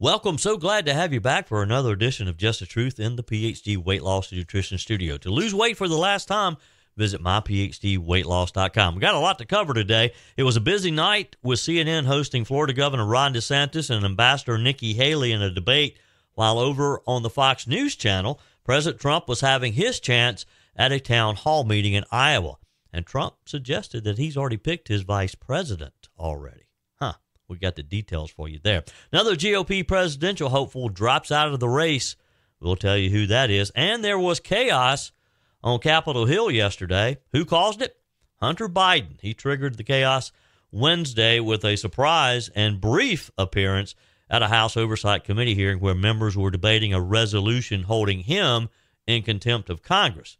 Welcome. So glad to have you back for another edition of Just the Truth in the PhD Weight Loss and Nutrition Studio. To lose weight for the last time, visit myphdweightloss.com. We got a lot to cover today. It was a busy night with CNN hosting Florida Governor Ron DeSantis and Ambassador Nikki Haley in a debate, while over on the Fox News channel, President Trump was having his chance at a town hall meeting in Iowa. And Trump suggested that he's already picked his vice president already. We got the details for you there. Another GOP presidential hopeful drops out of the race. We'll tell you who that is. And there was chaos on Capitol Hill yesterday. Who caused it? Hunter Biden. He triggered the chaos Wednesday with a surprise and brief appearance at a House Oversight Committee hearing where members were debating a resolution holding him in contempt of Congress.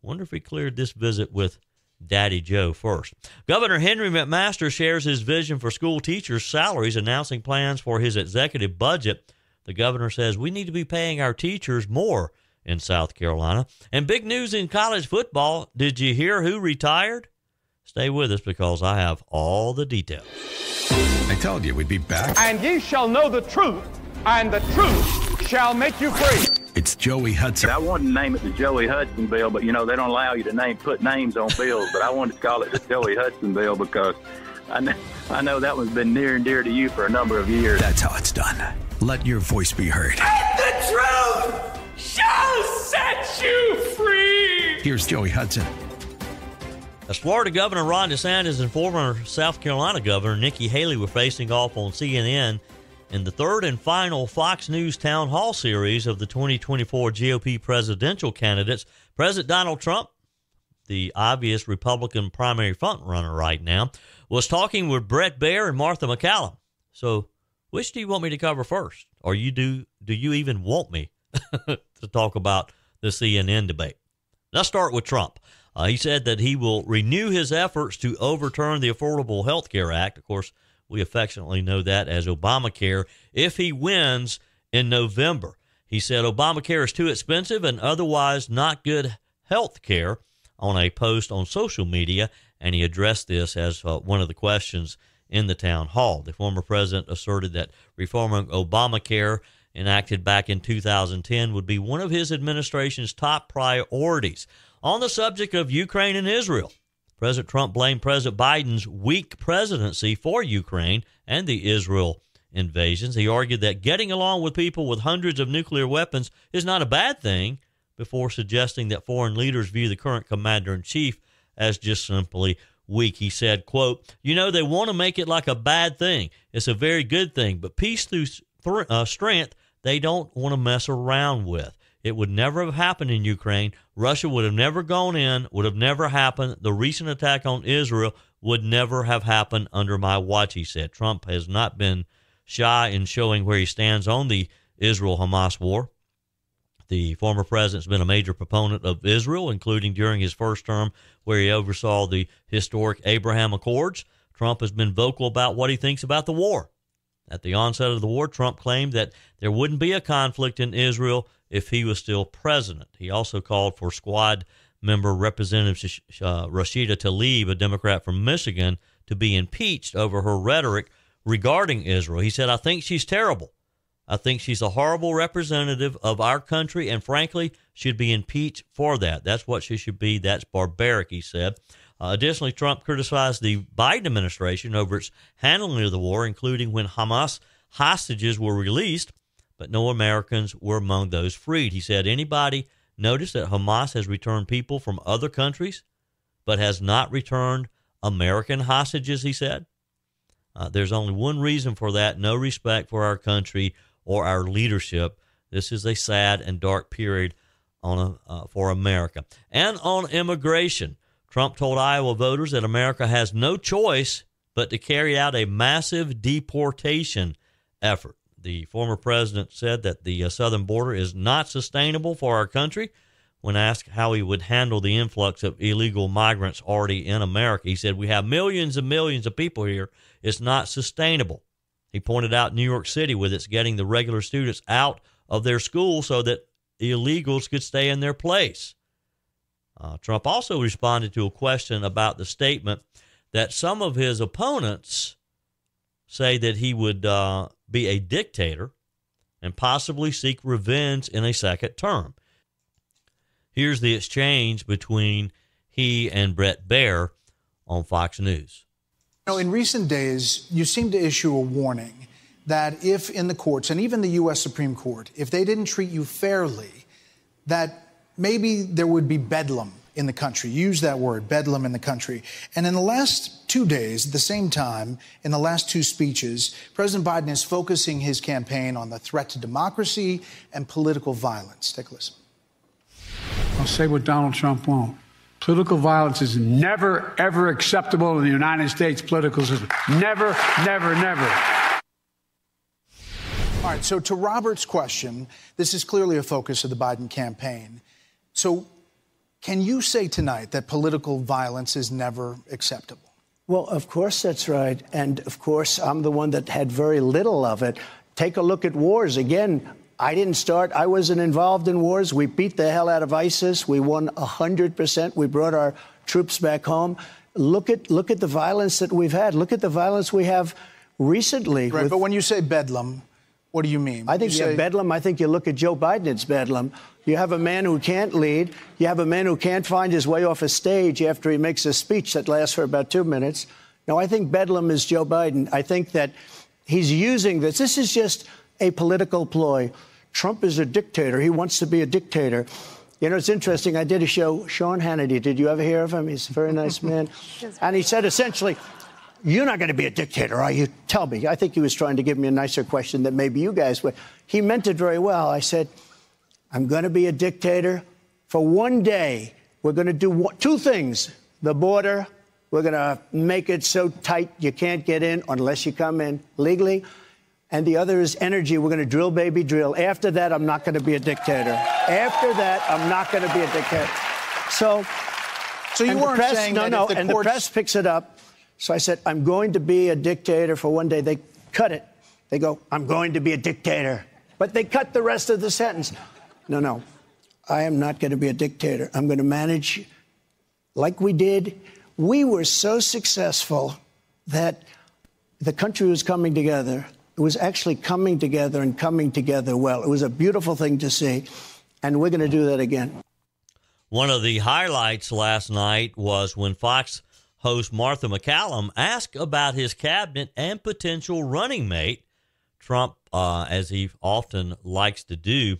Wonder if he cleared this visit with Daddy Joe first. Governor Henry McMaster shares his vision for school teachers' salaries, announcing plans for his executive budget. The governor says we need to be paying our teachers more in South Carolina. And big news in college football. Did you hear who retired? Stay with us because I have all the details. I told you we'd be back. And ye shall know the truth, and the truth shall make you free. It's Joey Hudson. I wanted to name it the Joey Hudson Bill, but you know they don't allow you to name put names on bills. but I wanted to call it the Joey Hudson Bill because I know, I know that one's been near and dear to you for a number of years. That's how it's done. Let your voice be heard. And the truth shall set you free. Here's Joey Hudson. As Florida Governor Ron DeSantis and former South Carolina Governor Nikki Haley were facing off on CNN in the third and final Fox News Town Hall series of the 2024 GOP presidential candidates, President Donald Trump, the obvious Republican primary frontrunner right now, was talking with Bret Baier and Martha MacCallum. So, which do you want me to cover first? Or you do do you even want me to talk about the CNN debate? Let's start with Trump. Uh, he said that he will renew his efforts to overturn the Affordable Health Care Act. Of course, we affectionately know that as Obamacare if he wins in November. He said Obamacare is too expensive and otherwise not good health care on a post on social media, and he addressed this as uh, one of the questions in the town hall. The former president asserted that reforming Obamacare, enacted back in 2010, would be one of his administration's top priorities. On the subject of Ukraine and Israel, President Trump blamed President Biden's weak presidency for Ukraine and the Israel invasions. He argued that getting along with people with hundreds of nuclear weapons is not a bad thing before suggesting that foreign leaders view the current commander in chief as just simply weak. He said, quote, "You know they want to make it like a bad thing. It's a very good thing, but peace through th- uh, strength they don't want to mess around with. It would never have happened in Ukraine. Russia would have never gone in, would have never happened. The recent attack on Israel would never have happened under my watch, he said. Trump has not been shy in showing where he stands on the Israel Hamas war. The former president's been a major proponent of Israel, including during his first term, where he oversaw the historic Abraham Accords. Trump has been vocal about what he thinks about the war. At the onset of the war, Trump claimed that there wouldn't be a conflict in Israel if he was still president. He also called for squad member Representative uh, Rashida Tlaib, a Democrat from Michigan, to be impeached over her rhetoric regarding Israel. He said, I think she's terrible. I think she's a horrible representative of our country and, frankly, should be impeached for that. That's what she should be. That's barbaric, he said. Uh, additionally, Trump criticized the Biden administration over its handling of the war, including when Hamas hostages were released but no Americans were among those freed. He said, Anybody notice that Hamas has returned people from other countries, but has not returned American hostages? He said. Uh, there's only one reason for that no respect for our country or our leadership. This is a sad and dark period on a, uh, for America. And on immigration, Trump told Iowa voters that America has no choice but to carry out a massive deportation effort the former president said that the uh, southern border is not sustainable for our country. When asked how he would handle the influx of illegal migrants already in America, he said, We have millions and millions of people here. It's not sustainable. He pointed out New York City with its getting the regular students out of their school so that illegals could stay in their place. Uh, Trump also responded to a question about the statement that some of his opponents say that he would uh, be a dictator and possibly seek revenge in a second term. Here's the exchange between he and Bret Baier on Fox News. Know, in recent days, you seem to issue a warning that if in the courts, and even the U.S. Supreme Court, if they didn't treat you fairly, that maybe there would be bedlam in the country. Use that word, bedlam in the country. And in the last two days, at the same time, in the last two speeches, President Biden is focusing his campaign on the threat to democracy and political violence. Take a listen. I'll say what Donald Trump won't. Political violence is never, ever acceptable in the United States political system. Never, never, never. All right, so to Robert's question, this is clearly a focus of the Biden campaign. So, can you say tonight that political violence is never acceptable? Well, of course that's right. And of course, I'm the one that had very little of it. Take a look at wars. Again, I didn't start, I wasn't involved in wars. We beat the hell out of ISIS. We won 100%. We brought our troops back home. Look at, look at the violence that we've had. Look at the violence we have recently. Right, with- but when you say bedlam, what do you mean? I think you you say, bedlam. I think you look at Joe Biden, it's bedlam. You have a man who can't lead. You have a man who can't find his way off a stage after he makes a speech that lasts for about two minutes. Now, I think bedlam is Joe Biden. I think that he's using this. This is just a political ploy. Trump is a dictator. He wants to be a dictator. You know, it's interesting. I did a show, Sean Hannity. Did you ever hear of him? He's a very nice man. and he said essentially, you're not going to be a dictator, are you? Tell me. I think he was trying to give me a nicer question that maybe you guys would. He meant it very well. I said, I'm going to be a dictator for one day. We're going to do two things the border, we're going to make it so tight you can't get in unless you come in legally. And the other is energy. We're going to drill, baby, drill. After that, I'm not going to be a dictator. After that, I'm not going to be a dictator. So, So you weren't press, saying no, that no, if the and courts, the press picks it up. So I said, I'm going to be a dictator for one day. They cut it. They go, I'm going to be a dictator. But they cut the rest of the sentence. No, no. I am not going to be a dictator. I'm going to manage like we did. We were so successful that the country was coming together. It was actually coming together and coming together well. It was a beautiful thing to see. And we're going to do that again. One of the highlights last night was when Fox host Martha MacCallum asked about his cabinet and potential running mate. Trump, uh, as he often likes to do,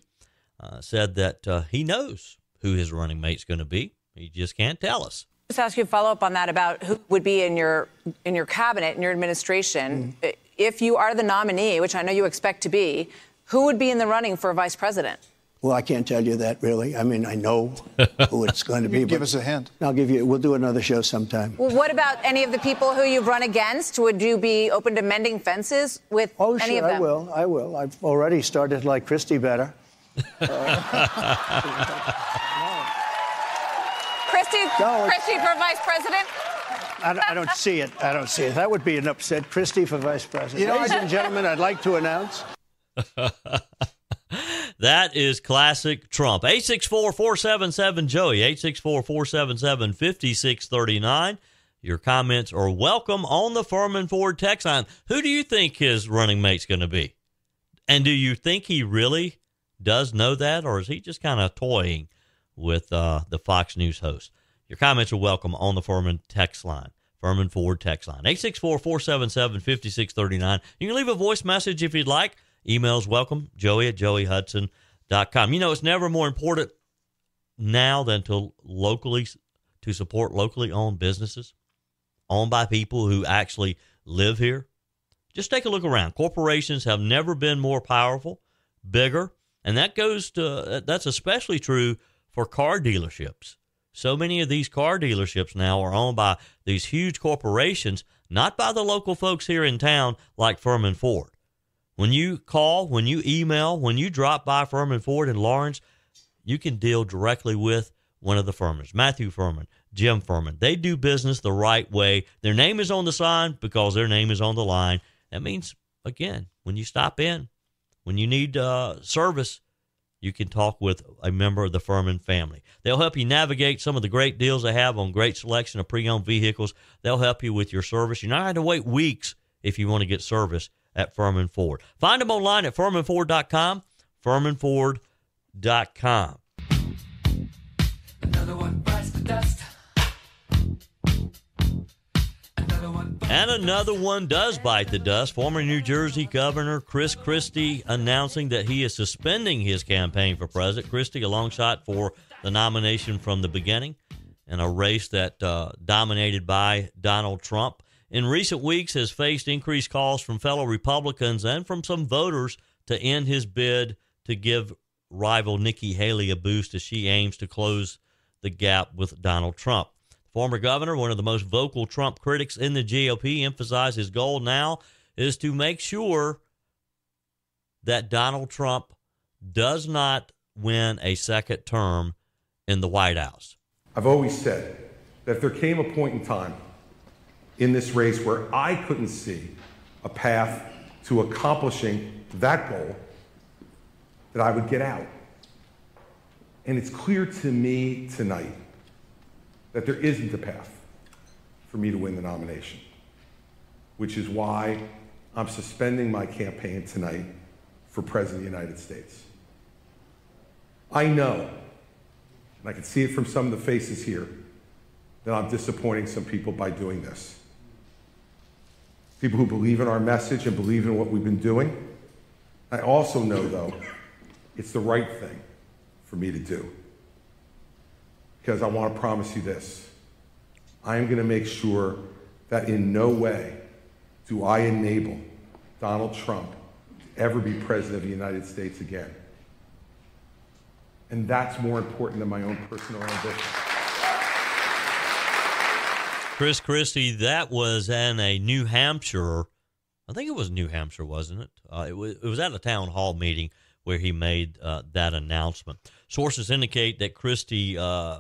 uh, said that uh, he knows who his running mate's going to be. He just can't tell us. Just ask you a follow up on that about who would be in your in your cabinet in your administration if you are the nominee, which I know you expect to be. Who would be in the running for vice president? Well, I can't tell you that really. I mean, I know who it's going to be. give us a hint. I'll give you. We'll do another show sometime. Well, what about any of the people who you've run against? Would you be open to mending fences with Oh, any sure, of them? I will. I will. I've already started to like Christie better. Christie, No, it's- Christie for vice president? I, don't- I don't see it. I don't see it. That would be an upset. Christie for vice president. You know, Ladies and gentlemen, I'd like to announce. That is classic Trump. 864 477 Joey, 864 477 5639. Your comments are welcome on the Furman Ford text line. Who do you think his running mate's going to be? And do you think he really does know that, or is he just kind of toying with uh, the Fox News host? Your comments are welcome on the Furman text line. Furman Ford text line. 864 477 5639. You can leave a voice message if you'd like. Emails welcome. Joey at joeyhudson.com. You know, it's never more important now than to locally to support locally owned businesses owned by people who actually live here. Just take a look around. Corporations have never been more powerful, bigger, and that goes to that's especially true for car dealerships. So many of these car dealerships now are owned by these huge corporations, not by the local folks here in town like Furman Ford. When you call, when you email, when you drop by Furman Ford in Lawrence, you can deal directly with one of the Furmans, Matthew Furman, Jim Furman. They do business the right way. Their name is on the sign because their name is on the line. That means, again, when you stop in, when you need uh, service, you can talk with a member of the Furman family. They'll help you navigate some of the great deals they have on great selection of pre-owned vehicles. They'll help you with your service. You're not going to wait weeks if you want to get service at Furman Ford. Find them online at furmanford.com, furmanford.com. Another one bites the dust. And another one does bite the dust. Former New Jersey Governor Chris Christie announcing that he is suspending his campaign for president. Christie, a long shot for the nomination from the beginning in a race that uh, dominated by Donald Trump. In recent weeks, has faced increased calls from fellow Republicans and from some voters to end his bid to give rival Nikki Haley a boost as she aims to close the gap with Donald Trump. Former governor, one of the most vocal Trump critics in the GOP, emphasized his goal now is to make sure that Donald Trump does not win a second term in the White House. I've always said that if there came a point in time in this race where I couldn't see a path to accomplishing that goal, that I would get out. And it's clear to me tonight that there isn't a path for me to win the nomination, which is why I'm suspending my campaign tonight for President of the United States. I know, and I can see it from some of the faces here, that I'm disappointing some people by doing this. People who believe in our message and believe in what we've been doing. I also know, though, it's the right thing for me to do because I want to promise you this. I am going to make sure that in no way do I enable Donald Trump to ever be president of the United States again. And that's more important than my own personal ambition. Chris Christie, that was in a New Hampshire. I think it was New Hampshire, wasn't it? Uh, it was. It was at a town hall meeting where he made uh, that announcement. Sources indicate that Christie uh,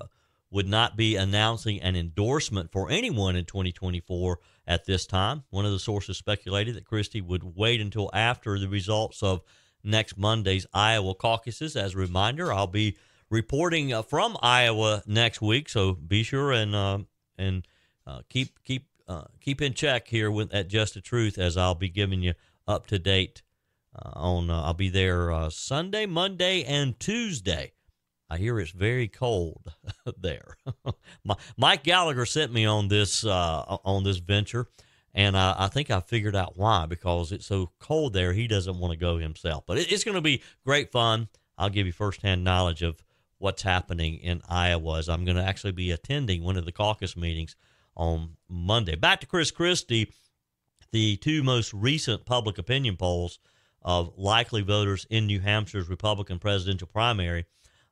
would not be announcing an endorsement for anyone in 2024 at this time. One of the sources speculated that Christie would wait until after the results of next Monday's Iowa caucuses. As a reminder, I'll be reporting uh, from Iowa next week, so be sure and uh, and uh, keep keep uh, keep in check here with at Just the Truth as I'll be giving you up to date uh, on. Uh, I'll be there uh, Sunday, Monday, and Tuesday. I hear it's very cold there. Mike Gallagher sent me on this on this venture, and I, I, think I figured out why because it's so cold there. He doesn't want to go himself, but it, it's going to be great fun. I'll give you firsthand knowledge of what's happening in Iowa as I'm going to actually be attending one of the caucus meetings on Monday. Back to Chris Christie, the two most recent public opinion polls of likely voters in New Hampshire's Republican presidential primary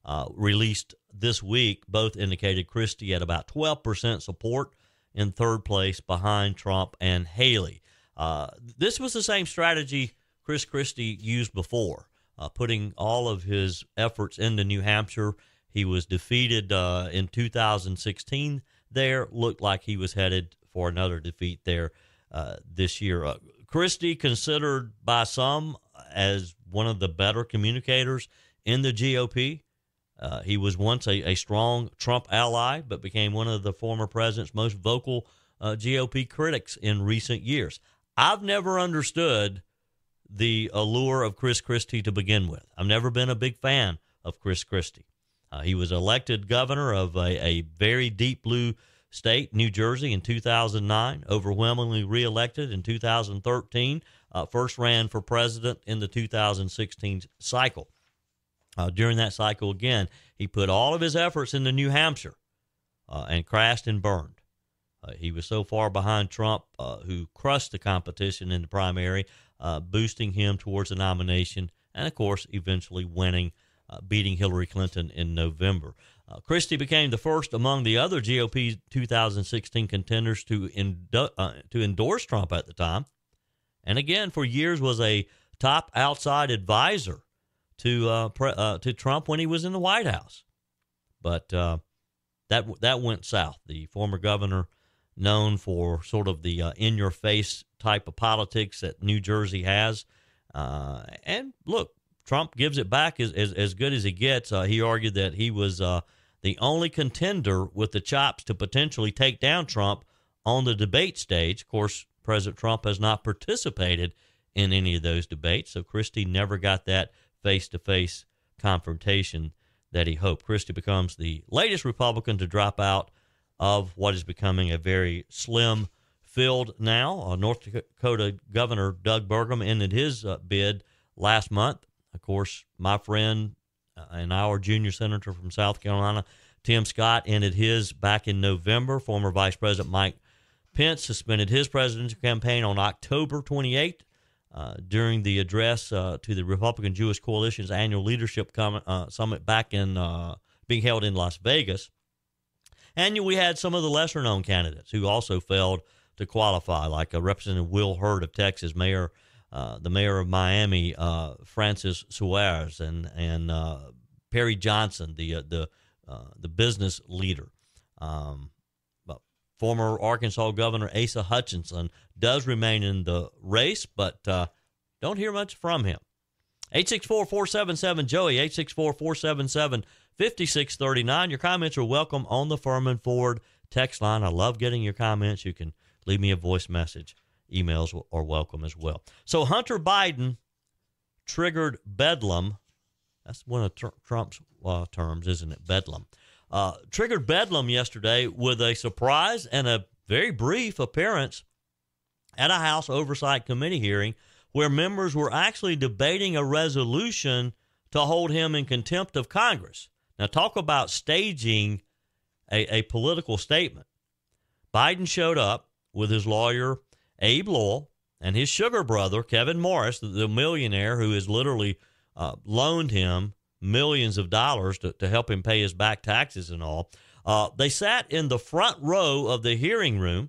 uh, released this week both indicated Christie at about 12% support in third place behind Trump and Haley. Uh, this was the same strategy Chris Christie used before, uh, putting all of his efforts into New Hampshire. He was defeated uh, in 2016 there, looked like he was headed for another defeat there uh, this year. Uh, Christie, considered by some as one of the better communicators in the GOP. Uh, he was once a, a, strong Trump ally, but became one of the former president's most vocal uh, GOP critics in recent years. I've never understood the allure of Chris Christie to begin with. I've never been a big fan of Chris Christie. Uh, he was elected governor of a, a, very deep blue state, New Jersey, in 2009, overwhelmingly reelected in 2013, uh, first ran for president in the 2016 cycle. Uh, during that cycle, again, he put all of his efforts into New Hampshire uh, and crashed and burned. Uh, he was so far behind Trump, uh, who crushed the competition in the primary, boosting him towards the nomination, and of course, eventually winning uh, beating Hillary Clinton in November. Uh, Christie became the first among the other GOP 2016 contenders to indo- uh, to endorse Trump at the time, and again for years was a top outside advisor to uh, pre- uh, to Trump when he was in the White House. But uh, that that went south. The former governor, known for sort of the in your face type of politics that New Jersey has, and look, Trump gives it back as, as, as good as he gets. Uh, he argued that he was uh, the only contender with the chops to potentially take down Trump on the debate stage. Of course, President Trump has not participated in any of those debates. So Christie never got that face to face confrontation that he hoped. Christie becomes the latest Republican to drop out of what is becoming a very slim field now. Uh, North Dakota Governor Doug Burgum ended his uh, bid last month. Of course, my friend uh, and our junior senator from South Carolina, Tim Scott, ended his back in November. Former Vice President Mike Pence suspended his presidential campaign on October 28th. Uh, during the address uh, to the Republican Jewish Coalition's annual leadership com- uh, summit back in uh, being held in Las Vegas. And we had some of the lesser known candidates who also failed to qualify, like Representative Will Hurd of Texas, Mayor, uh, the mayor of Miami, Francis Suarez, and and Perry Johnson, the the the business leader. Um, Former Arkansas Governor Asa Hutchinson does remain in the race, but uh, don't hear much from him. 864 477 Joey, 864 477 5639. Your comments are welcome on the Furman Ford text line. I love getting your comments. You can leave me a voice message. Emails are welcome as well. So Hunter Biden triggered bedlam. That's one of Trump's uh, terms, isn't it? Bedlam uh, triggered bedlam yesterday with a surprise and a very brief appearance at a House Oversight Committee hearing where members were actually debating a resolution to hold him in contempt of Congress. Now, talk about staging a, a political statement. Biden showed up with his lawyer, Abbe Lowell, and his sugar brother, Kevin Morris, the millionaire who has literally uh, loaned him millions of dollars to, to help him pay his back taxes and all. Uh, they sat in the front row of the hearing room,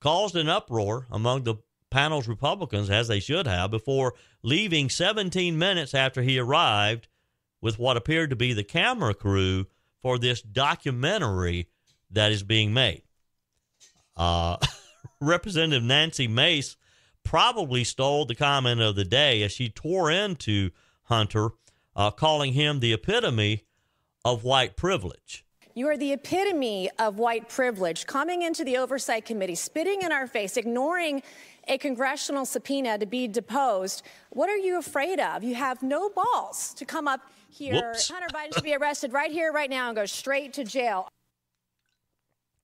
caused an uproar among the panel's Republicans, as they should have, before leaving 17 minutes after he arrived with what appeared to be the camera crew for this documentary that is being made. Uh, Representative Nancy Mace probably stole the comment of the day as she tore into Hunter uh, calling him the epitome of white privilege. You are the epitome of white privilege, coming into the Oversight Committee, spitting in our face, ignoring a congressional subpoena to be deposed. What are you afraid of? You have no balls to come up here. Whoops. Hunter Biden should be arrested right here, right now, and go straight to jail.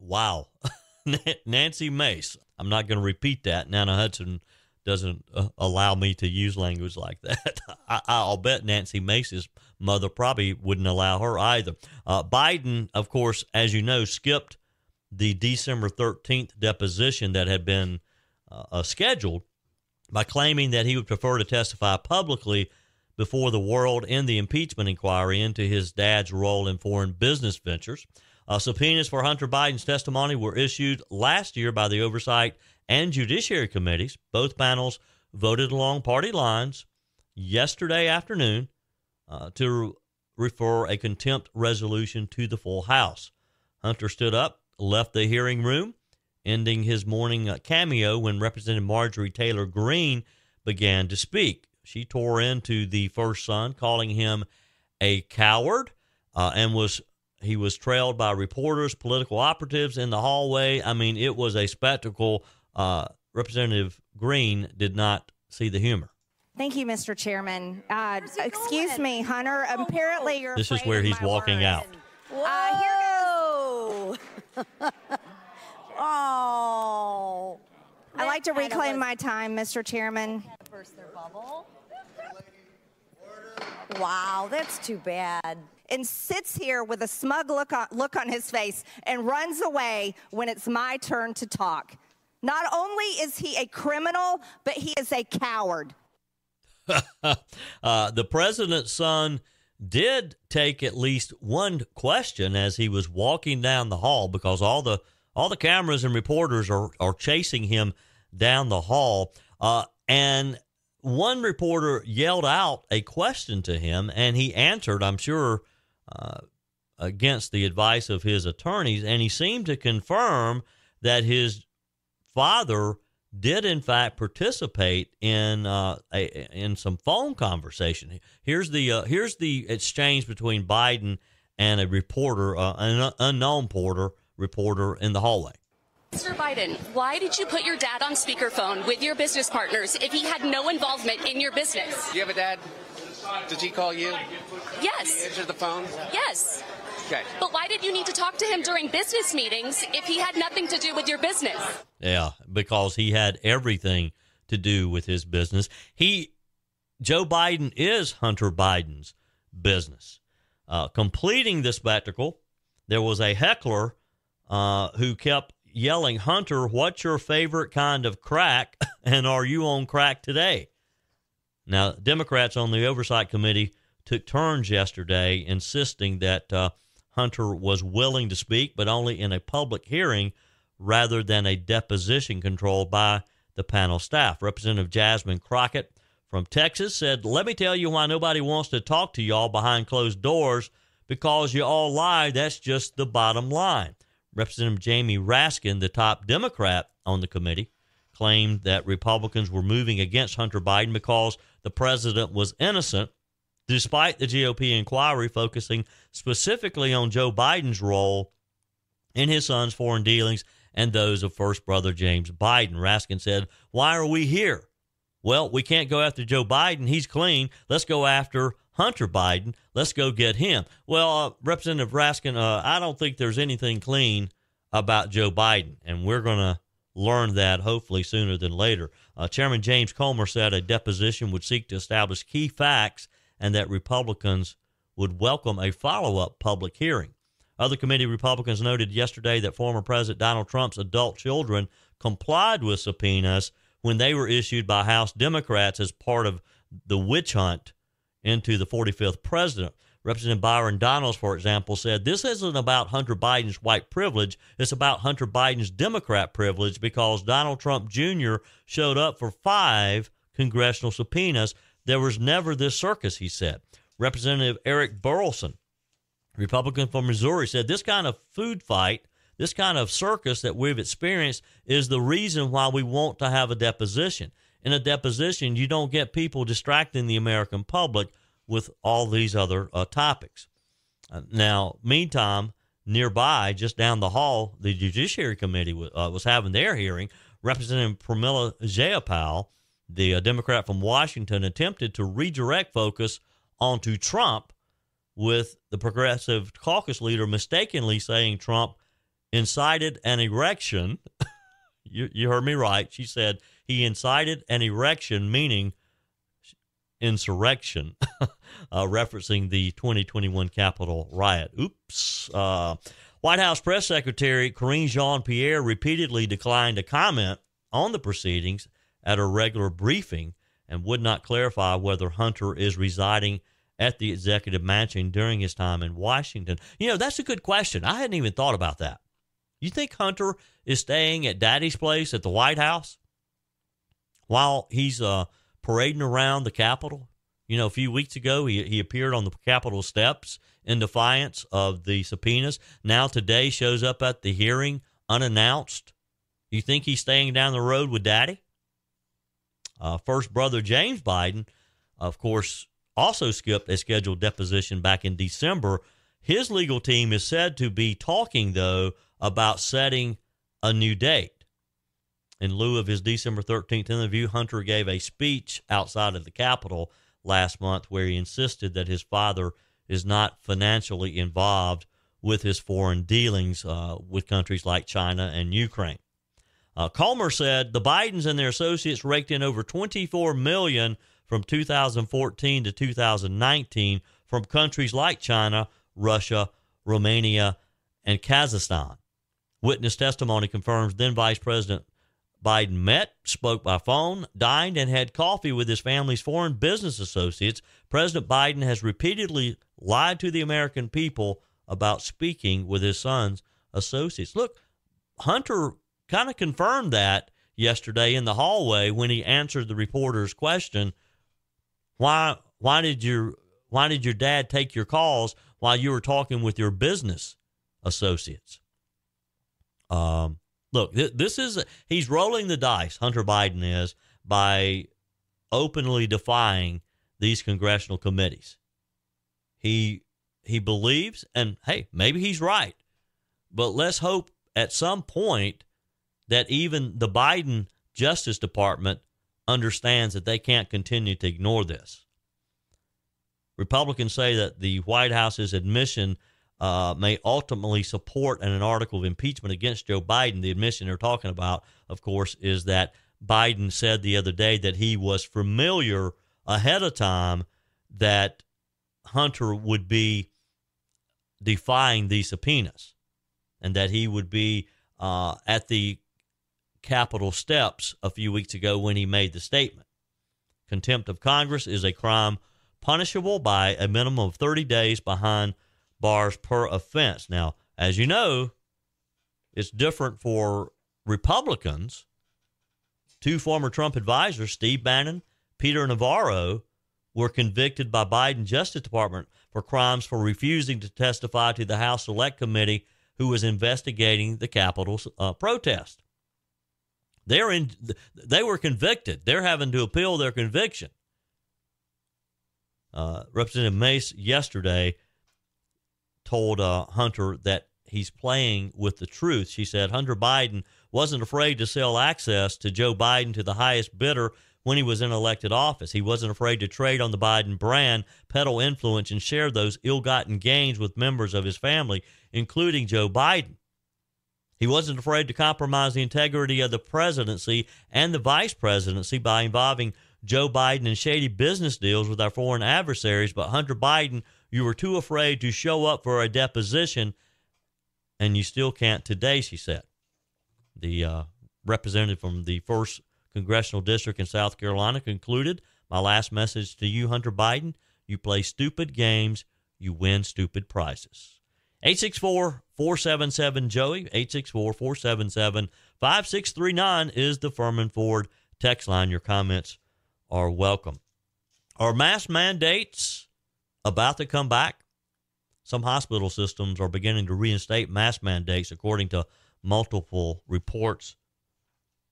Wow. Nancy Mace. I'm not going to repeat that. Nana Hudson doesn't uh, allow me to use language like that. I, will bet Nancy Mace's mother probably wouldn't allow her either. Uh, Biden, of course, as you know, skipped the December 13th deposition that had been uh, uh, scheduled by claiming that he would prefer to testify publicly before the world in the impeachment inquiry into his dad's role in foreign business ventures. Uh, subpoenas for Hunter Biden's testimony were issued last year by the Oversight and Judiciary Committees. Both panels voted along party lines yesterday afternoon uh, to refer a contempt resolution to the full House. Hunter stood up, left the hearing room, ending his morning uh, cameo when Representative Marjorie Taylor Greene began to speak. She tore into the first son, calling him a coward, uh, and was he was trailed by reporters, political operatives in the hallway. I mean, it was a spectacle uh, Representative Greene did not see the humor. Thank you, Mr. Chairman. Uh, excuse going? me, Hunter. Oh, Apparently, you're. This is where he's walking words. out. Whoa! Uh, oh. I like to reclaim my time, Mr. Chairman. Burst their bubble. Wow, that's too bad. And sits here with a smug look on, look on his face and runs away when it's my turn to talk. Not only is he a criminal, but he is a coward. uh, the president's son did take at least one question as he was walking down the hall because all the all the cameras and reporters are are chasing him down the hall. Uh, and one reporter yelled out a question to him, and he answered. I'm sure. Uh, against the advice of his attorneys, and he seemed to confirm that his father did in fact participate in uh, a, in some phone conversation. Here's the uh, here's the exchange between Biden and a reporter, uh, an unknown porter reporter in the hallway. Mr. Biden, why did you put your dad on speakerphone with your business partners if he had no involvement in your business? Do you have a dad? Did he call you? Yes. Answer the phone? Yes. Okay. But why did you need to talk to him during business meetings if he had nothing to do with your business? Yeah, because he had everything to do with his business. He, Joe Biden is Hunter Biden's business. Uh, completing the spectacle, there was a heckler uh, who kept yelling, Hunter, what's your favorite kind of crack? And are you on crack today? Now, Democrats on the Oversight Committee took turns yesterday insisting that uh, Hunter was willing to speak, but only in a public hearing rather than a deposition controlled by the panel staff. Representative Jasmine Crockett from Texas said, Let me tell you why nobody wants to talk to y'all behind closed doors because you all lie. That's just the bottom line. Representative Jamie Raskin, the top Democrat on the committee, claimed that Republicans were moving against Hunter Biden because the president was innocent, despite the GOP inquiry focusing specifically on Joe Biden's role in his son's foreign dealings and those of first brother James Biden. Raskin said, Why are we here? Well, we can't go after Joe Biden. He's clean. Let's go after Hunter Biden. Let's go get him. Well, uh, Representative Raskin, uh, I don't think there's anything clean about Joe Biden, and we're going to learn that hopefully sooner than later. Uh, Chairman James Comer said a deposition would seek to establish key facts and that Republicans would welcome a follow up public hearing. Other committee Republicans noted yesterday that former President Donald Trump's adult children complied with subpoenas when they were issued by House Democrats as part of the witch hunt into the 45th president. Representative Byron Donalds, for example, said this isn't about Hunter Biden's white privilege. It's about Hunter Biden's Democrat privilege because Donald Trump Jr. showed up for five congressional subpoenas. There was never this circus, he said. Representative Eric Burlison, Republican from Missouri, said this kind of food fight, this kind of circus that we've experienced is the reason why we want to have a deposition. In a deposition, you don't get people distracting the American public with all these other uh, topics. Uh, now, meantime, nearby, just down the hall, the Judiciary Committee w- uh, was having their hearing. Representative Pramila Jayapal, the uh, Democrat from Washington, attempted to redirect focus onto Trump, with the Progressive Caucus leader mistakenly saying Trump incited an erection. you, you heard me right. She said he incited an erection, meaning insurrection, uh, referencing the 2021 Capitol riot. Oops. Uh, White House Press Secretary Karine Jean Pierre repeatedly declined to comment on the proceedings at a regular briefing and would not clarify whether Hunter is residing at the executive mansion during his time in Washington. You know, that's a good question. I hadn't even thought about that. You think Hunter is staying at Daddy's place at the White House while he's uh, parading around the Capitol? You know, a few weeks ago, he, he appeared on the Capitol steps in defiance of the subpoenas. Now, today, shows up at the hearing unannounced. You think he's staying down the road with Daddy? Uh, first brother James Biden, of course, also skipped a scheduled deposition back in December. His legal team is said to be talking, though, about setting a new date. In lieu of his December 13th interview, Hunter gave a speech outside of the Capitol last month where he insisted that his father is not financially involved with his foreign dealings uh, with countries like China and Ukraine. Uh, Comer said the Bidens and their associates raked in over 24 million from 2014 to 2019 from countries like China, Russia, Romania, and Kazakhstan. Witness testimony confirms then Vice President Biden met, spoke by phone, dined, and had coffee with his family's foreign business associates. President Biden has repeatedly lied to the American people about speaking with his son's associates. Look, Hunter kind of confirmed that yesterday in the hallway when he answered the reporter's question why why did your why did your dad take your calls while you were talking with your business associates um look th- this is he's rolling the dice hunter biden is by openly defying these congressional committees he he believes and hey maybe he's right but let's hope at some point that even the Biden Justice Department understands that they can't continue to ignore this. Republicans say that the White House's admission uh, may ultimately support an article of impeachment against Joe Biden. The admission they're talking about, of course, is that Biden said the other day that he was familiar ahead of time that Hunter would be defying these subpoenas and that he would be uh, at the Capitol steps a few weeks ago when he made the statement. Contempt of Congress is a crime punishable by a minimum of 30 days behind bars per offense. Now, as you know, it's different for Republicans. Two former Trump advisors, Steve Bannon, Peter Navarro, were convicted by Biden Justice Department for crimes for refusing to testify to the House Select Committee who was investigating the Capitol uh, protest. They're in. They were convicted. They're having to appeal their conviction. Uh, Representative Mace yesterday told uh, Hunter that he's playing with the truth. She said Hunter Biden wasn't afraid to sell access to Joe Biden to the highest bidder when he was in elected office. He wasn't afraid to trade on the Biden brand, peddle influence, and share those ill gotten gains with members of his family, including Joe Biden. He wasn't afraid to compromise the integrity of the presidency and the vice presidency by involving Joe Biden in shady business deals with our foreign adversaries. But Hunter Biden you were too afraid to show up for a deposition, and you still can't today, she said. The uh, representative from the first congressional district in South Carolina concluded My last message to you, Hunter Biden you play stupid games, you win stupid prizes. 864 477 Joey, 864 477 5639 is the Furman Ford text line. Your comments are welcome. Are mask mandates about to come back. Some hospital systems are beginning to reinstate mask mandates, according to multiple reports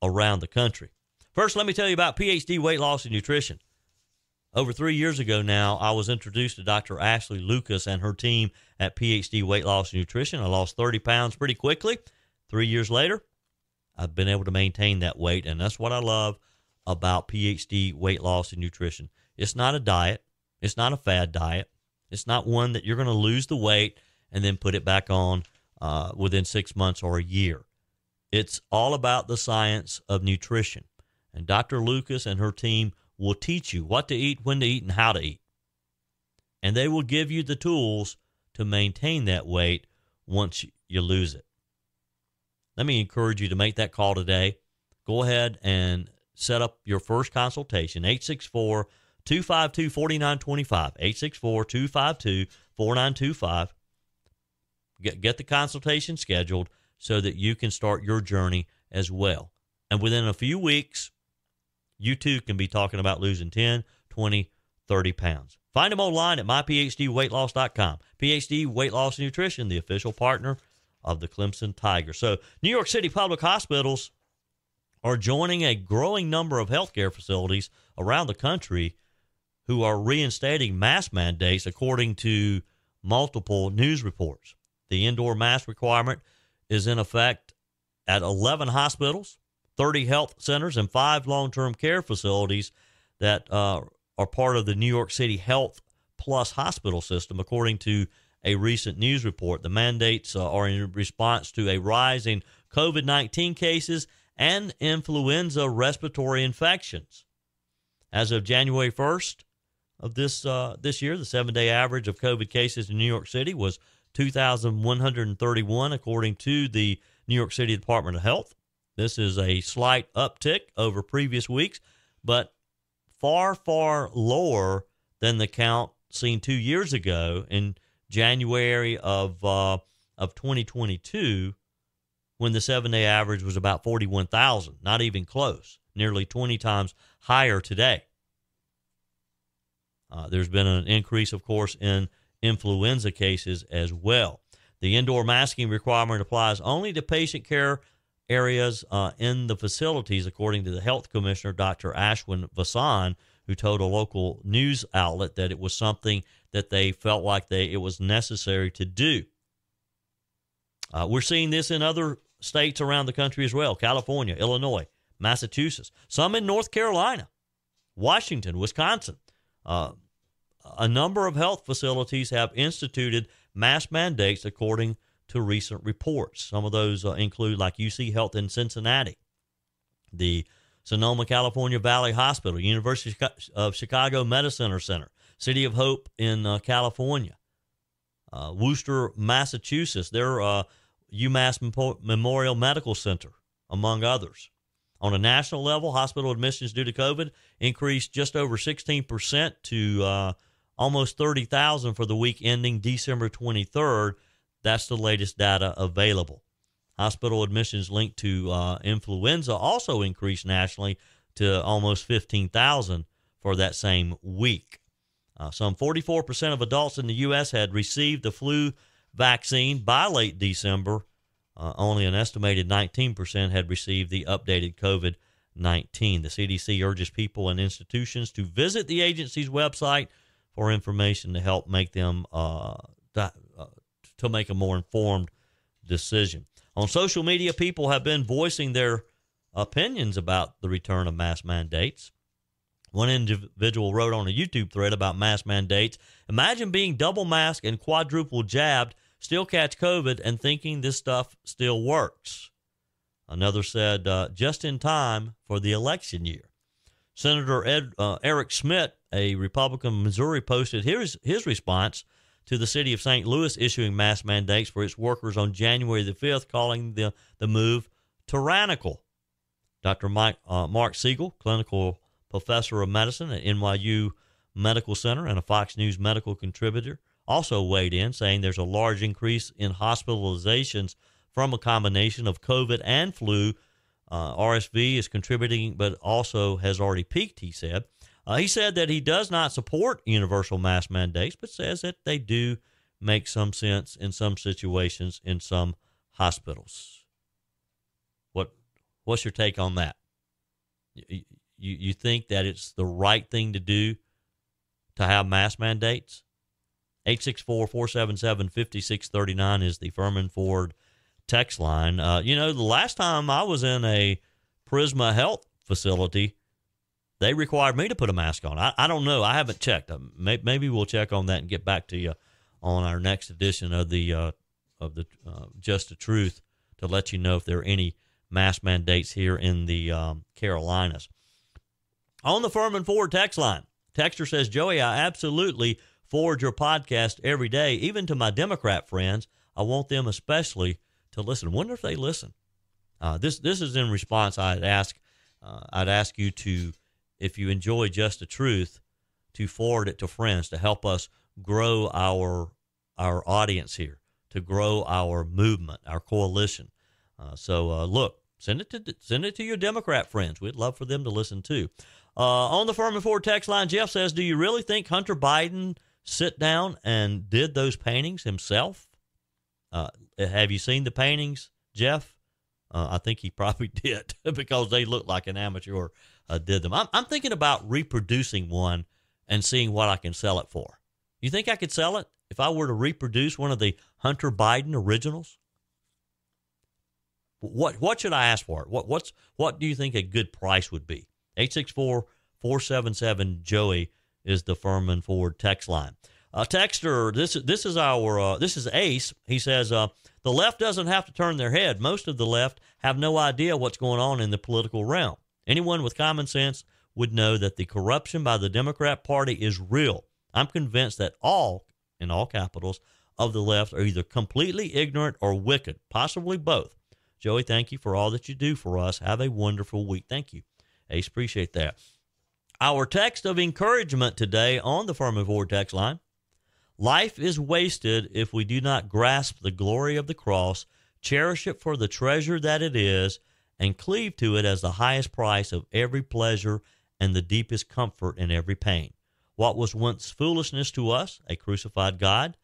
around the country. First, let me tell you about PhD weight loss and nutrition. Over three years ago now, I was introduced to Dr. Ashley Lucas and her team at PhD Weight Loss and Nutrition. I lost 30 pounds pretty quickly. Three years later, I've been able to maintain that weight, and that's what I love about PhD Weight Loss and Nutrition. It's not a diet, it's not a fad diet. It's not one that you're going to lose the weight and then put it back on uh, within six months or a year. It's all about the science of nutrition. And Dr. Lucas and her team will teach you what to eat, when to eat, and how to eat. And they will give you the tools to maintain that weight once you lose it. Let me encourage you to make that call today. Go ahead and set up your first consultation, 864 252 4925. 864 252 4925. Get the consultation scheduled so that you can start your journey as well. And within a few weeks, you too can be talking about losing 10, 20, 30 pounds. Find them online at myphdweightloss.com. PhD Weight Loss and Nutrition, the official partner of the Clemson Tigers. So, New York City public hospitals are joining a growing number of healthcare facilities around the country who are reinstating mask mandates, according to multiple news reports. The indoor mask requirement is in effect at 11 hospitals, 30 health centers, and five long term care facilities that uh, are part of the New York City Health Plus hospital system, according to a recent news report. The mandates uh, are in response to a rise in COVID 19 cases and influenza respiratory infections. As of January 1st, of this uh, this year. The seven day average of COVID cases in New York City was 2,131, according to the New York City Department of Health. This is a slight uptick over previous weeks, but far, far lower than the count seen two years ago in January of uh, of 2022, when the seven day average was about 41,000. Not even close. Nearly 20 times higher today. Uh, there's been an increase, of course, in influenza cases as well. The indoor masking requirement applies only to patient care areas uh, in the facilities, according to the health commissioner, Dr. Ashwin Vasan, who told a local news outlet that it was something that they felt like they it was necessary to do. Uh, we're seeing this in other states around the country as well California, Illinois, Massachusetts, some in North Carolina, Washington, Wisconsin. Uh, a number of health facilities have instituted mask mandates according to recent reports. Some of those uh, include, like UC Health in Cincinnati, the Sonoma, California Valley Hospital, University of Chicago Medicine Center, City of Hope in uh, California, uh, Worcester, Massachusetts, their uh, UMass Memorial Medical Center, among others. On a national level, hospital admissions due to COVID increased just over 16% to uh, almost 30,000 for the week ending December 23rd. That's the latest data available. Hospital admissions linked to uh, influenza also increased nationally to almost 15,000 for that same week. Uh, some 44% of adults in the U.S. had received the flu vaccine by late December. Uh, only an estimated 19% had received the updated COVID 19. The CDC urges people and institutions to visit the agency's website for information to help make them uh, to, uh, to make a more informed decision. On social media, people have been voicing their opinions about the return of mask mandates. One individual wrote on a YouTube thread about mask mandates Imagine being double masked and quadruple jabbed, still catch COVID, and thinking this stuff still works. Another said, uh, just in time for the election year. Senator Ed, uh, Eric Schmitt, a Republican Missouri, posted his, his response to the city of St. Louis issuing mask mandates for its workers on January the 5th, calling the, the move tyrannical. Dr. Mike, uh, Mark Siegel, clinical professor of medicine at NYU Medical Center and a Fox News medical contributor, also weighed in, saying there's a large increase in hospitalizations from a combination of COVID and flu. Uh, RSV is contributing, but also has already peaked, he said. Uh, he said that he does not support universal mask mandates, but says that they do make some sense in some situations in some hospitals. What What's your take on that? you, you think that it's the right thing to do to have mask mandates? 864 477 5639 is the Furman Ford text line. Uh, you know, the last time I was in a Prisma Health facility, they required me to put a mask on. I, I don't know. I haven't checked. Uh, maybe we'll check on that and get back to you on our next edition of the uh, of the uh, Just the Truth to let you know if there are any mask mandates here in the um, Carolinas. On the Furman Ford text line, Texter says, Joey, I absolutely forward your podcast every day, even to my Democrat friends. I want them especially to listen. Wonder if they listen. Uh, this this is in response. I'd ask uh, I'd ask you to, if you enjoy just the truth, to forward it to friends to help us grow our our audience here, to grow our movement, our coalition. Uh, so uh, look, send it to send it to your Democrat friends. We'd love for them to listen too. Uh, on the Furman Ford text line, Jeff says, "Do you really think Hunter Biden sit down and did those paintings himself? Uh, have you seen the paintings, Jeff? Uh, I think he probably did because they look like an amateur uh, did them. I'm, I'm thinking about reproducing one and seeing what I can sell it for. You think I could sell it if I were to reproduce one of the Hunter Biden originals? What what should I ask for it? What what's what do you think a good price would be? 864 477 Joey is the Furman Ford text line. Uh, texter, this this is our uh, this is Ace. He says uh, the left doesn't have to turn their head. Most of the left have no idea what's going on in the political realm. Anyone with common sense would know that the corruption by the Democrat Party is real. I'm convinced that all, in all capitals, of the left are either completely ignorant or wicked, possibly both. Joey, thank you for all that you do for us. Have a wonderful week. Thank you. Ace, appreciate that. Our text of encouragement today on the Furman Ford text line Life is wasted if we do not grasp the glory of the cross, cherish it for the treasure that it is, and cleave to it as the highest price of every pleasure and the deepest comfort in every pain. What was once foolishness to us, a crucified God,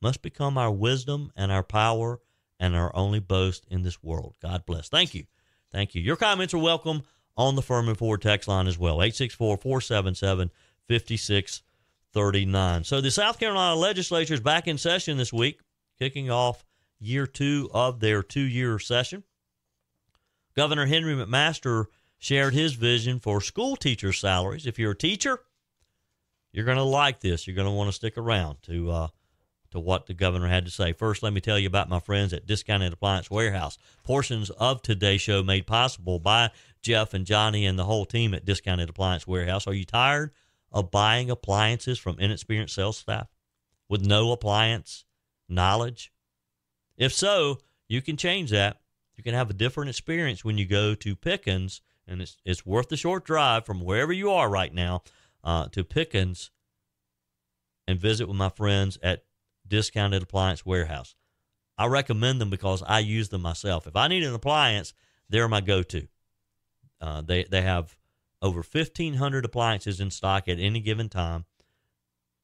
must become our wisdom and our power and our only boast in this world. God bless. Thank you. Thank you. Your comments are welcome on the Furman Ford text line as well, 864 477 5639. So the South Carolina legislature is back in session this week, kicking off year two of their two year session. Governor Henry McMaster shared his vision for school teacher salaries. If you're a teacher, you're going to like this. You're going to want to stick around to uh, to what the governor had to say. First, let me tell you about my friends at Discounted Appliance Warehouse. Portions of today's show made possible by Jeff and Johnny and the whole team at Discounted Appliance Warehouse. Are you tired of buying appliances from inexperienced sales staff with no appliance knowledge? If so, you can change that. You can have a different experience when you go to Pickens, and it's it's worth the short drive from wherever you are right now uh, to Pickens and visit with my friends at Discounted Appliance Warehouse. I recommend them because I use them myself. If I need an appliance, they're my go-to. Uh, they they have over 1,500 appliances in stock at any given time.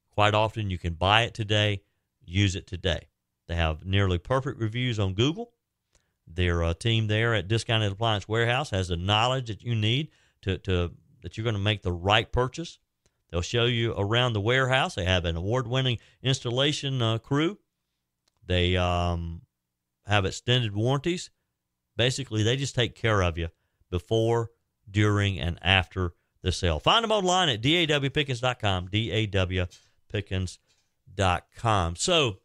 Quite often, you can buy it today, use it today. They have nearly perfect reviews on Google. Their uh, team there at Discounted Appliance Warehouse has the knowledge that you need to, to that you're going to make the right purchase. They'll show you around the warehouse. They have an award-winning installation uh, crew. They um, have extended warranties. Basically, they just take care of you before, during, and after the sale. Find them online at dawpickens.com, dawpickens.com. So,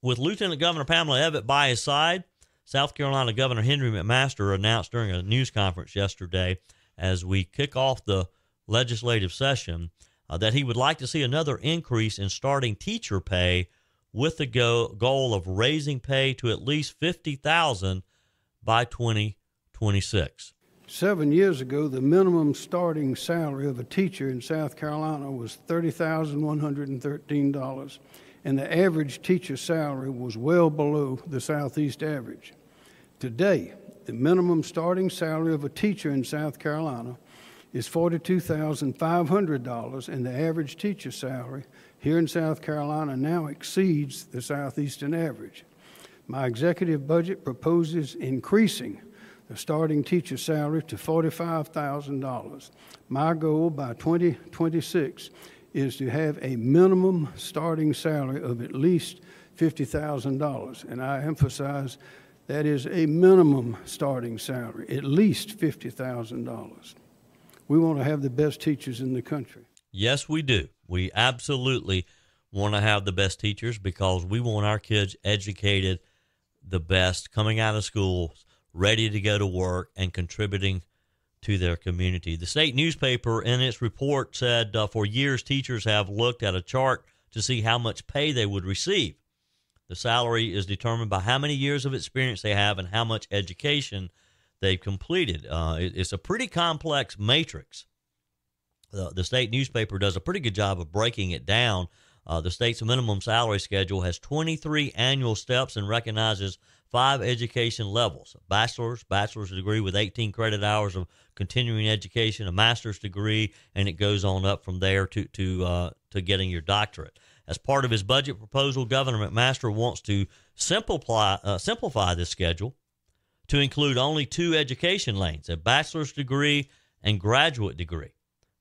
with Lieutenant Governor Pamela Evette by his side, South Carolina Governor Henry McMaster announced during a news conference yesterday as we kick off the legislative session uh, that he would like to see another increase in starting teacher pay with the go- goal of raising pay to at least 50,000 by 2026. Seven years ago, the minimum starting salary of a teacher in South Carolina was $30,113, and the average teacher salary was well below the Southeast average. Today, the minimum starting salary of a teacher in South Carolina is $42,500, and the average teacher salary here in South Carolina now exceeds the Southeastern average. My executive budget proposes increasing the starting teacher salary to $45,000. My goal by 2026 is to have a minimum starting salary of at least $50,000. And I emphasize that is a minimum starting salary, at least $50,000. We want to have the best teachers in the country. Yes, we do. We absolutely want to have the best teachers because we want our kids educated the best, coming out of school, ready to go to work, and contributing to their community. The state newspaper, in its report, said uh, for years teachers have looked at a chart to see how much pay they would receive. The salary is determined by how many years of experience they have and how much education they've completed. Uh, it, it's a pretty complex matrix. The, the, state newspaper does a pretty good job of breaking it down. Uh, the state's minimum salary schedule has 23 annual steps and recognizes five education levels bachelor's, bachelor's degree with 18 credit hours of continuing education, a master's degree, and it goes on up from there to, to, uh, to getting your doctorate. As part of his budget proposal, Governor McMaster wants to simplify, uh, simplify this schedule to include only two education lanes a bachelor's degree and graduate degree.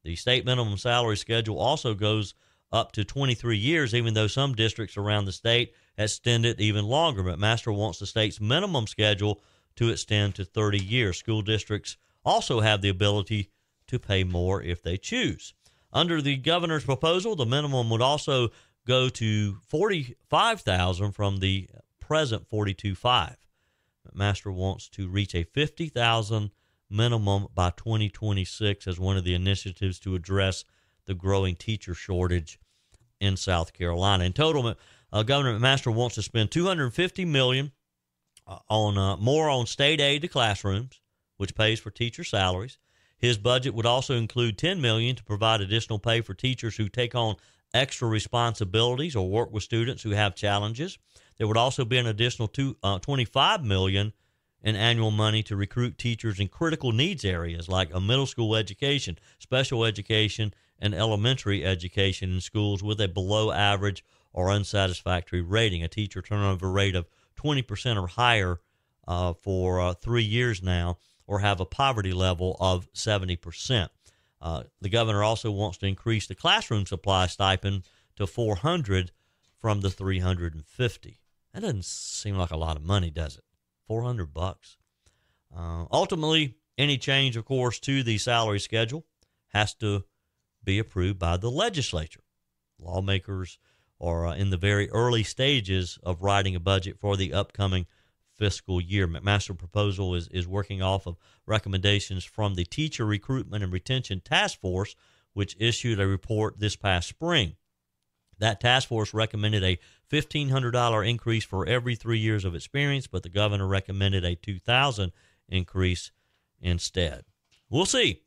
The state minimum salary schedule also goes up to 23 years, even though some districts around the state extend it even longer. McMaster wants the state's minimum schedule to extend to 30 years. School districts also have the ability to pay more if they choose. Under the governor's proposal, the minimum would also go to 45,000 from the present 42.5. Master wants to reach a 50,000 minimum by 2026 as one of the initiatives to address the growing teacher shortage in South Carolina. In total, uh, Governor McMaster wants to spend 250 million uh, on uh, more on state aid to classrooms, which pays for teacher salaries. His budget would also include 10 million to provide additional pay for teachers who take on extra responsibilities or work with students who have challenges. There would also be an additional two, uh, 25 million in annual money to recruit teachers in critical needs areas like a middle school education, special education, and elementary education in schools with a below average or unsatisfactory rating. A teacher turnover rate of 20% or higher uh, for uh, three years now, or have a poverty level of 70%. Uh, the governor also wants to increase the classroom supply stipend to 400 from the 350. That doesn't seem like a lot of money, does it? 400 bucks. Uh, ultimately, any change, of course, to the salary schedule has to be approved by the legislature. Lawmakers are uh, in the very early stages of writing a budget for the upcoming fiscal year. McMaster proposal is, is working off of recommendations from the Teacher Recruitment and Retention Task Force, which issued a report this past spring. That task force recommended a $1,500 increase for every three years of experience, but the governor recommended a 2000 increase instead. We'll see.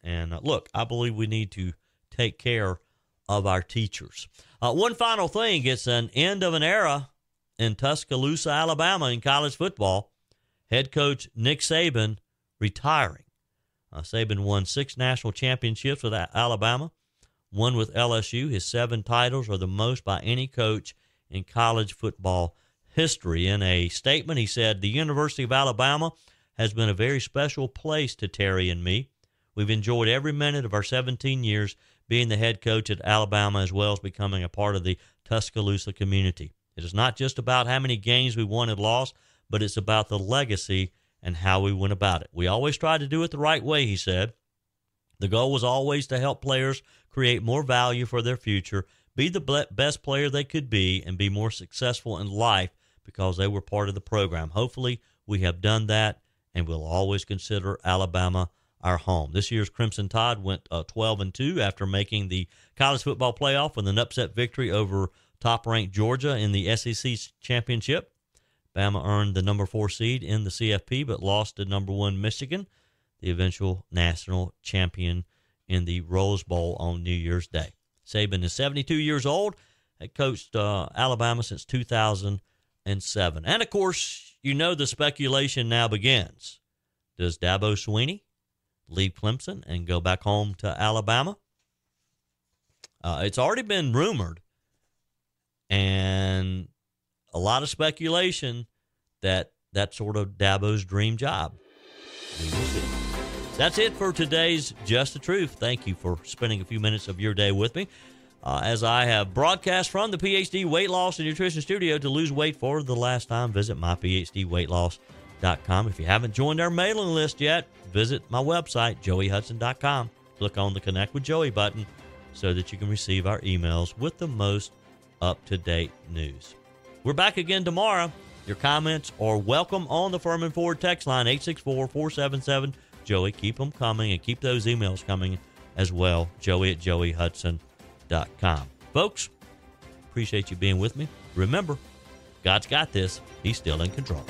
And uh, look, I believe we need to take care of our teachers. Uh, one final thing it's an end of an era in Tuscaloosa, Alabama, in college football. Head coach Nick Saban retiring. Uh, Saban won six national championships with Alabama, one with LSU. His seven titles are the most by any coach in college football history. In a statement, he said, The University of Alabama has been a very special place to Terry and me. We've enjoyed every minute of our 17 years being the head coach at Alabama as well as becoming a part of the Tuscaloosa community. It is not just about how many games we won and lost, but it's about the legacy and how we went about it. We always tried to do it the right way, he said. The goal was always to help players create more value for their future, be the best player they could be, and be more successful in life because they were part of the program. Hopefully, we have done that, and we'll always consider Alabama our home. This year's Crimson Tide went uh, 12 and 2 after making the college football playoff with an upset victory over top ranked Georgia in the SEC championship. Bama earned the number four seed in the CFP, but lost to number one Michigan, the eventual national champion in the Rose Bowl on New Year's Day. Saban is 72 years old, had coached uh, Alabama since 2007. And of course, you know the speculation now begins. Does Dabo Swinney leave Clemson and go back home to Alabama? Uh, it's already been rumored and a lot of speculation that that's sort of Dabo's dream job. That's it for today's Just the Truth. Thank you for spending a few minutes of your day with me. Uh, as I have broadcast from the PhD Weight Loss and Nutrition Studio to lose weight for the last time, visit myphdweightloss.com. If you haven't joined our mailing list yet, visit my website, joeyhudson.com. Click on the Connect with Joey button so that you can receive our emails with the most up to date news. We're back again tomorrow. Your comments are welcome on the Furman Ford text line 864 477 Joey. Keep them coming and keep those emails coming as well. Joey at joeyhudson.com. Folks, appreciate you being with me. Remember, God's got this, He's still in control.